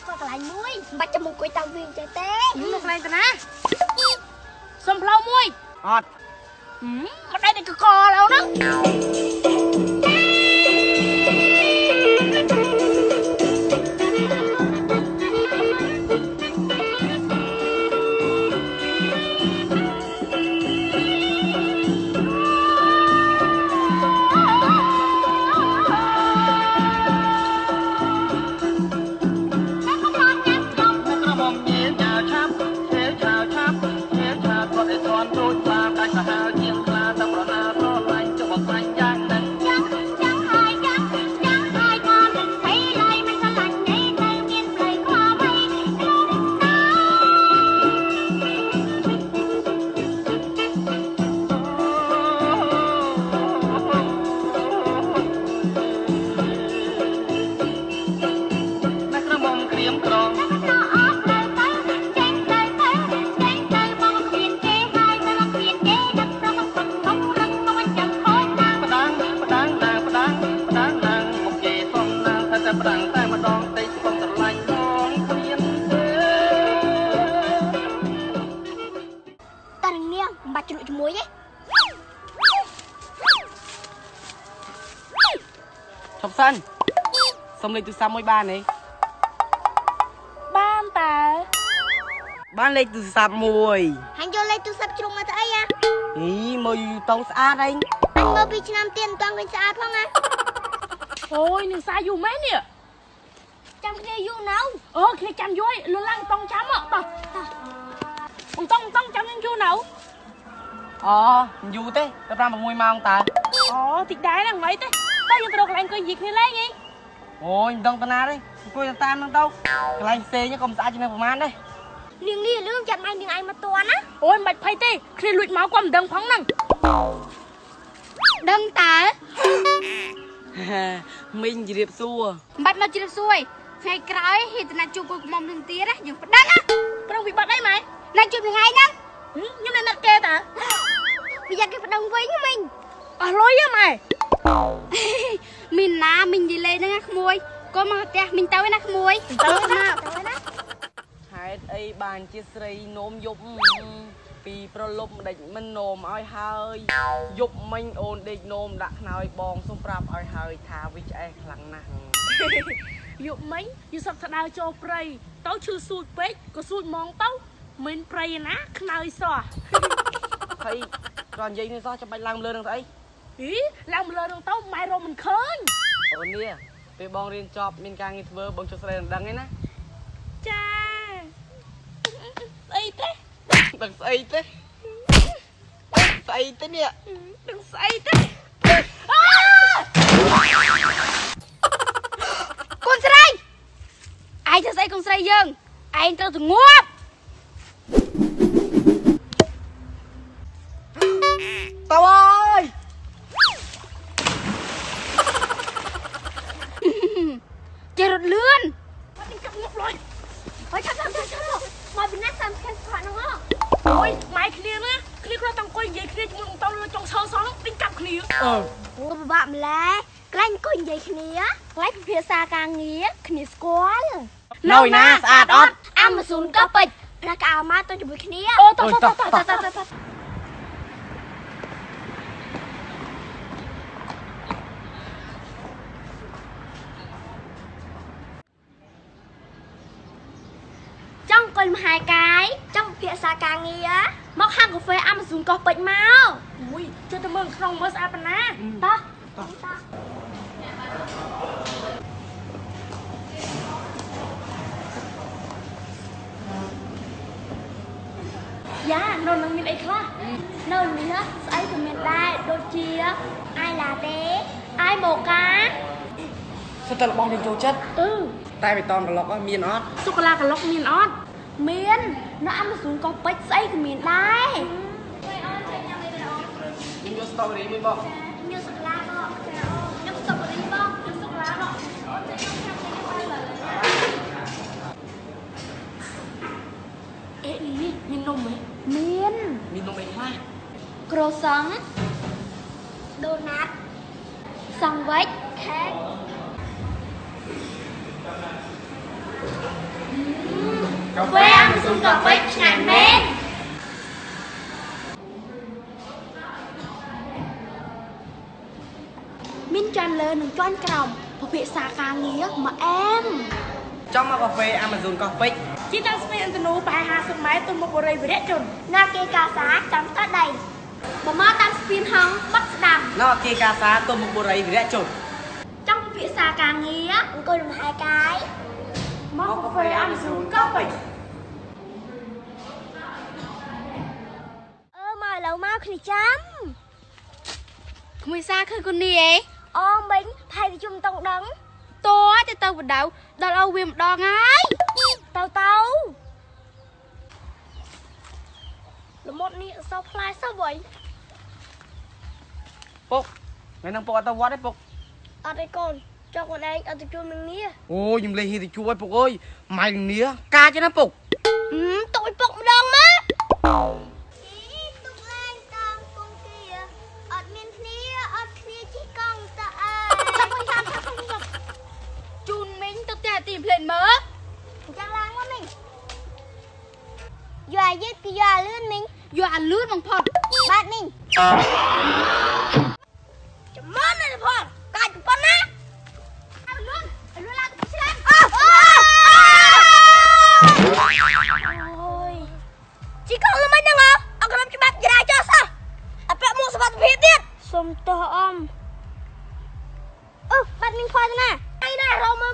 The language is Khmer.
ស្គាល់កន្លែងមួយមិនបាច់ចាំមកអង្គុយតាមវិញចេះទេនោះកន្លែងតាណាសុំផ្លូវមួយអត់ហឹមមកដៃតែកកឡូវហ្នឹង សិនសុំលេខទូរស័ព្ទមួយបានទេបានតើបានលេខទូរស័ព្ទមួយហាញ់យកលេខទូរស័ព្ទជ្រុំមកទៅអីហ៎ហីមើលតោស្អាតអីអញមើលពីឆ្នាំទៀតមិនតាំងវិញស្អាតផងណាអូយនឹងសាយូរមែននេះចាំគ្នាយូរនៅអូគ្នាចាំយូរហើយលុឡើងតង់ចាំអត់តោះបងតង់តង់ចាំនឹងយូរនៅអូយូរទេទៅ5 6ម៉ោងតើអូតិចដែរហ្នឹងមិនអីទេ តើយើងទៅរកកន្លែងអង្គុយនិយាយគ្នាលេងអីអូយមិនដឹងតាណាទេអង្គុយតាមហ្នឹងទៅកន្លែងផ្សេងកុំស្អាតជាងប្រហែលទេនាងនេះលឿងចាំឯងនាងឯងមកតួណាអូយមិនបាច់ភ័យទេគ្នាលួចមកក៏មិនដឹងផងហ្នឹងដឹងតើមីងជម្រាបសួរមិនបាច់មកជ្រាបសួរថ្ងៃក្រោយហេតុណាជួបគូក្មុំនឹងទៀតណាយើងផ្ដាំណាប្រឹងវិបត្តិអីម៉ែណាជួបថ្ងៃហ្នឹងហឹមខ្ញុំនៅណាត់គេតើវាយកគេផ្ដាំវិញមិញអស់លុយហ៎ម៉ែ មីនណាមីងនិយាយលេងហ្នឹងណាក្មួយកុំមកផ្ទះមីងទៅឯណាក្មួយទៅណាទៅឯណាហេតុអីបានជាស្រីនោមយប់ពីប្រលប់មិនដេចមិននោមឲ្យហើយយប់មិញអូនដេកនោមដាក់ខ្នើយបងសុំប្រាប់ឲ្យហើយថាវាឆ្អេះខ្លាំងណាស់យកមិញយូសឹកស្ដៅចូលព្រៃទៅឈឺសួចពេកក៏សួចហ្មងទៅមិនព្រៃឯណាខ្នើយសោះហើយគាត់និយាយនេះសោះចាំបាច់ឡើងលើនឹងស្អី ហីឡើងមកលើនឹងទៅម៉ែរកមិនឃើញអូននេះពេលបងរៀនចប់មានការងារធ្វើបងចុះស្រីនឹងដឹងឯណាចាស្អីទេដឹងស្អីទេស្អីទេនេះដឹងស្អីទេកូនស្រីឯងធ្វើស្អីកូនស្រីយើងឯងត្រូវទៅងាប់ គ្នាអឺអូពិបាកម្ល៉េះកន្លែងអង្គុយនិយាយគ្នាកន្លែងពិភាក្សាការងារគ្នាស្គាល់នៅឯណាស្អាតអត់អាម៉ាស៊ុនក៏ពេជ្រណាកៅមកទៅជាមួយគ្នាអូតោះអូយតោះតោះតោះតោះតោះតោះចង់អង្គុយមហាកាយចង់ពិ ភាក្សាការងារមកហាងកាហ្វេអាម៉ាស៊ុនកោះពេជ្រមកអូយជួយទៅមើលក្នុងមើលស្អាតប៉ុណ្ណាតោះតោះយ៉ានៅនឹងមានអីខ្លះនៅនេះណាស្អីក៏មានដែរដូចជាអាយឡាតេអាយម៉ូកាសិតតែរបស់រៀនចូលចិត្តអឺតែបៃតងក្លុកអស់មានអត់សូកូឡាក្លុកមានអត់ មាននៅអាម៉ាស៊ុនកោះពេជ្រស្អីក៏មានដែរខ្ញុំយកស្តរអប៊េរីមួយបងខ្ញុំសូកូឡាបងខ្ញុំសូកូរីបងខ្ញុំសូកូឡាបងអេនេះមាននំហ៎មានមាននំអីខ្លះក្រូសង់ដូណាត់សង់វិចខេក កាហ្វេអាម៉ាហ្សូនកាហ្វេឆ្ងាញ់មែនមានចាន់លើនិងចាន់ក្រោមពិភាក្សាការងារមកអែមចង់មកកាហ្វេ Amazon Coffee ជាតាំងស្ពេនអន្តនូប្រហែល50ម៉ែត្រទៅមុខបរិយវិរៈជនណាគេកាសាចាំតដៃបើមកតាមស្ពានហងបាត់ស្ដាំនៅអគារកាសាទុំមុខបុរីវិរៈជនចង់ពិភាក្សាការងារអង្គុយលំហែកាយ មកកាហ្វេអាម៉ាហ្សូនកាហ្វេអឺមកឥឡូវមកគ្នាចាំគ្មានសារឃើញគុនេះអេអូមិញផៃប្រជុំតង់ដឹងតើទៅទៅបដៅដល់ឲ្យវាម្ដងហើយទៅទៅលមុតនេះសោផ្លែសោវៃពុកថ្ងៃហ្នឹងពុកអត់ទៅវត្តទេពុកអត់ឯកូន ចុះខ្លួនឯងអត់ទៅជួបនឹងនេះអូយខ្ញុំលេងហ៊ីទៅជួយពុកអើយម៉ៃនីកាចណាពុកហឹមទុកឲ្យពុកម្ដងមកទុកលេងតាមពងគាអត់មានគ្នាអត់គ្នាជីកង់តើអើចាប់ពុញចាំចាប់ពុញចាំជូនមីងទៅផ្ទះទីភ្លេនមើលចាំឡើងមកមិញយកអាយឺតគឺយកអាលឿនមិញយកអាលឿនបំផុតបាទមិញ អឺបាត់មីងខ្វល់ទៅណាអីណារមមើល